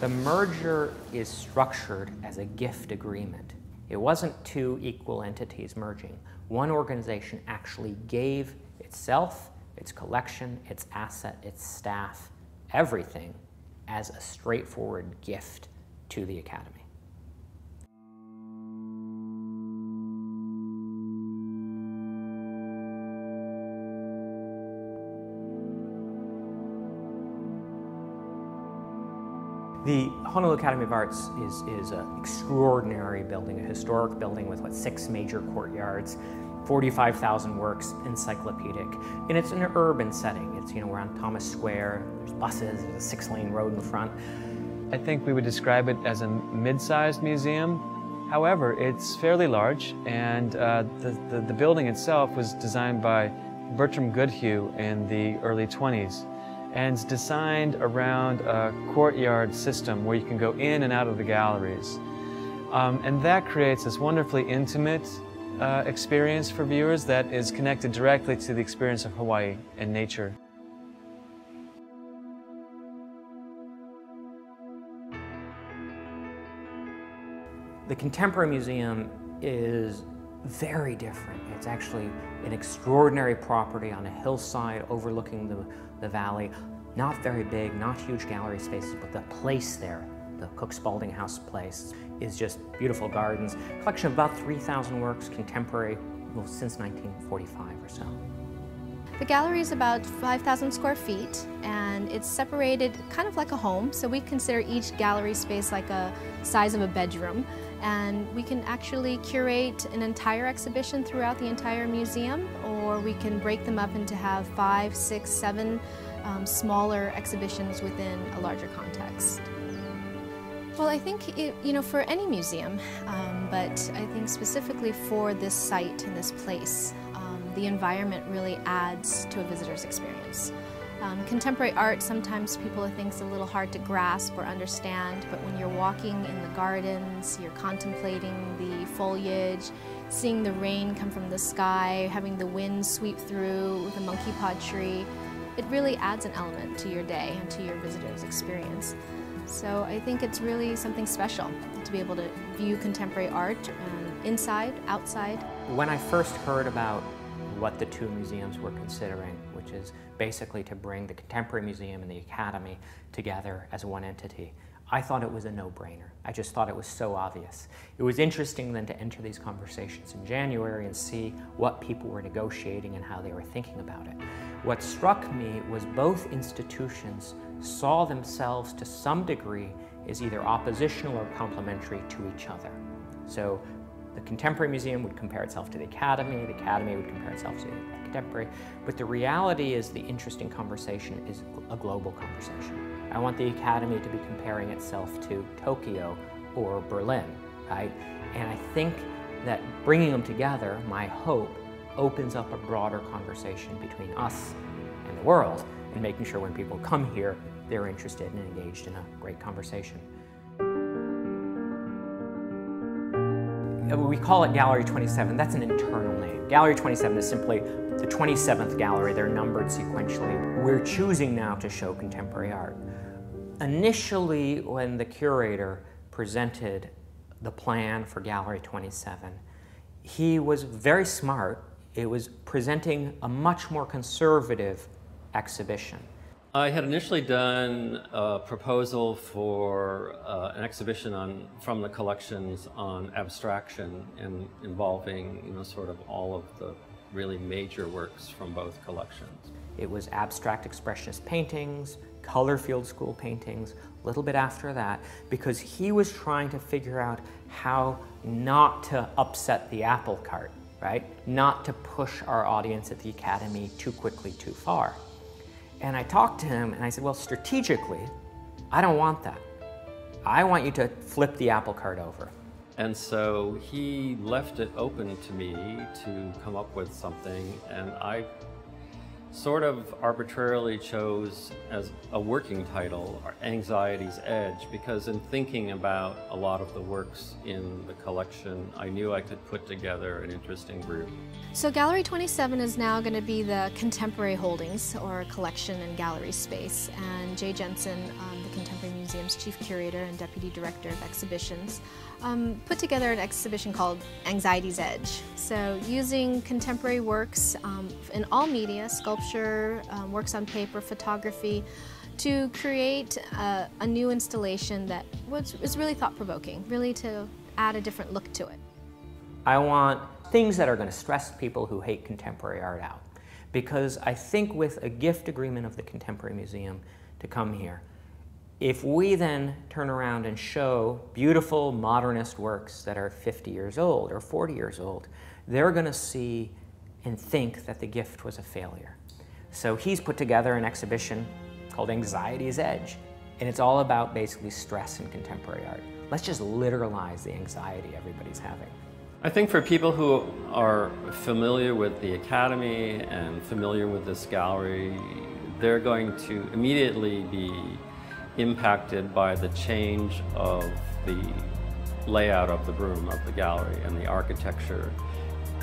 The merger is structured as a gift agreement. It wasn't two equal entities merging. One organization actually gave itself, its collection, its asset, its staff, everything as a straightforward gift to the Academy. The Honolulu Academy of Arts is, is an extraordinary building, a historic building with what, six major courtyards, 45,000 works, encyclopedic. And it's an urban setting. It's, you know, we're on Thomas Square, there's buses, there's a six lane road in front. I think we would describe it as a mid-sized museum. However, it's fairly large, and uh, the, the, the building itself was designed by Bertram Goodhue in the early 20s and it's designed around a courtyard system where you can go in and out of the galleries. Um, and that creates this wonderfully intimate uh, experience for viewers that is connected directly to the experience of Hawaii and nature. The Contemporary Museum is very different. It's actually an extraordinary property on a hillside overlooking the, the valley. Not very big, not huge gallery spaces, but the place there, the Cooke Spalding House place, is just beautiful gardens. Collection of about 3,000 works, contemporary, well, since 1945 or so. The gallery is about 5,000 square feet and it's separated kind of like a home. So we consider each gallery space like a size of a bedroom and we can actually curate an entire exhibition throughout the entire museum or we can break them up into have five, six, seven um, smaller exhibitions within a larger context. Well, I think, it, you know, for any museum, um, but I think specifically for this site and this place, the environment really adds to a visitor's experience. Um, contemporary art, sometimes people think is a little hard to grasp or understand, but when you're walking in the gardens, you're contemplating the foliage, seeing the rain come from the sky, having the wind sweep through the monkey pod tree, it really adds an element to your day and to your visitor's experience. So I think it's really something special to be able to view contemporary art um, inside, outside. When I first heard about what the two museums were considering, which is basically to bring the Contemporary Museum and the Academy together as one entity. I thought it was a no-brainer. I just thought it was so obvious. It was interesting then to enter these conversations in January and see what people were negotiating and how they were thinking about it. What struck me was both institutions saw themselves to some degree as either oppositional or complementary to each other. So the Contemporary Museum would compare itself to the Academy, the Academy would compare itself to the Contemporary, but the reality is the interesting conversation is a global conversation. I want the Academy to be comparing itself to Tokyo or Berlin, right? And I think that bringing them together, my hope, opens up a broader conversation between us and the world and making sure when people come here, they're interested and engaged in a great conversation. Uh, we call it Gallery 27. That's an internal name. Gallery 27 is simply the 27th gallery. They're numbered sequentially. We're choosing now to show contemporary art. Initially, when the curator presented the plan for Gallery 27, he was very smart. It was presenting a much more conservative exhibition. I had initially done a proposal for uh, an exhibition on from the collections on abstraction and involving you know sort of all of the really major works from both collections. It was abstract expressionist paintings, color field school paintings, a little bit after that, because he was trying to figure out how not to upset the apple cart, right? Not to push our audience at the Academy too quickly, too far. And I talked to him and I said, well, strategically, I don't want that. I want you to flip the apple cart over. And so he left it open to me to come up with something, and I sort of arbitrarily chose as a working title Anxiety's Edge because in thinking about a lot of the works in the collection, I knew I could put together an interesting group. So Gallery 27 is now going to be the contemporary holdings or collection and gallery space and Jay Jensen, um, the Contemporary Museum's chief curator and deputy director of exhibitions, um, put together an exhibition called Anxiety's Edge. So using contemporary works um, in all media, sculpture, um, works on paper, photography, to create a, a new installation that was, was really thought-provoking, really to add a different look to it. I want things that are going to stress people who hate contemporary art out. Because I think with a gift agreement of the Contemporary Museum to come here, if we then turn around and show beautiful modernist works that are 50 years old or 40 years old, they're going to see and think that the gift was a failure. So he's put together an exhibition called Anxiety's Edge, and it's all about basically stress in contemporary art. Let's just literalize the anxiety everybody's having. I think for people who are familiar with the Academy and familiar with this gallery, they're going to immediately be impacted by the change of the layout of the room, of the gallery, and the architecture.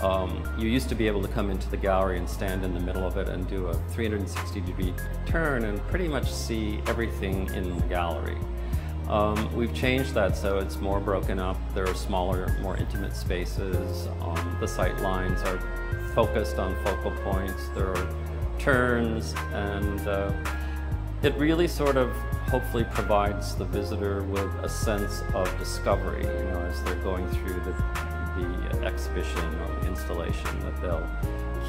Um, you used to be able to come into the gallery and stand in the middle of it and do a 360 degree turn and pretty much see everything in the gallery. Um, we've changed that so it's more broken up. There are smaller, more intimate spaces. Um, the sight lines are focused on focal points. There are turns and uh, it really sort of hopefully provides the visitor with a sense of discovery, you know, as they're going through the, the exhibition or installation, that they'll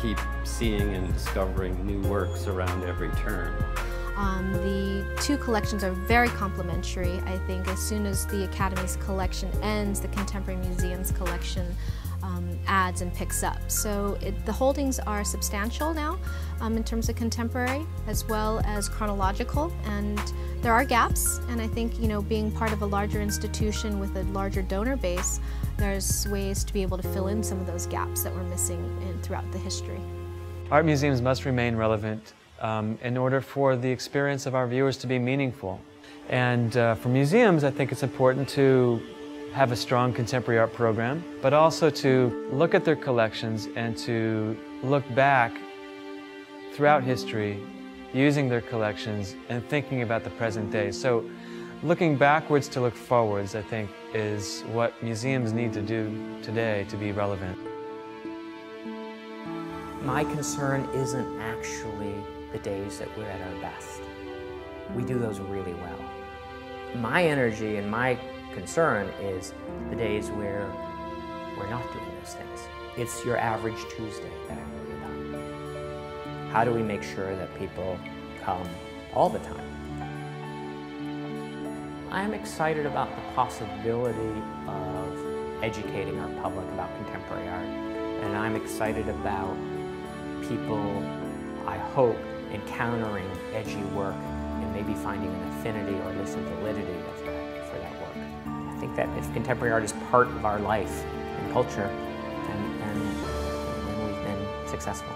keep seeing and discovering new works around every turn. Um, the two collections are very complementary. I think as soon as the Academy's collection ends, the Contemporary Museum's collection um, adds and picks up. So it, the holdings are substantial now um, in terms of contemporary as well as chronological and there are gaps and I think you know being part of a larger institution with a larger donor base there's ways to be able to fill in some of those gaps that were missing in, throughout the history. Art museums must remain relevant um, in order for the experience of our viewers to be meaningful. And uh, for museums, I think it's important to have a strong contemporary art program, but also to look at their collections and to look back throughout history using their collections and thinking about the present day. So looking backwards to look forwards, I think, is what museums need to do today to be relevant. My concern isn't actually the days that we're at our best. We do those really well. My energy and my concern is the days where we're not doing those things. It's your average Tuesday that I worry about. How do we make sure that people come all the time? I'm excited about the possibility of educating our public about contemporary art. And I'm excited about people, I hope, encountering edgy work and maybe finding an affinity or at least a validity with that, for that work. I think that if contemporary art is part of our life and culture, then, then, then we've been successful.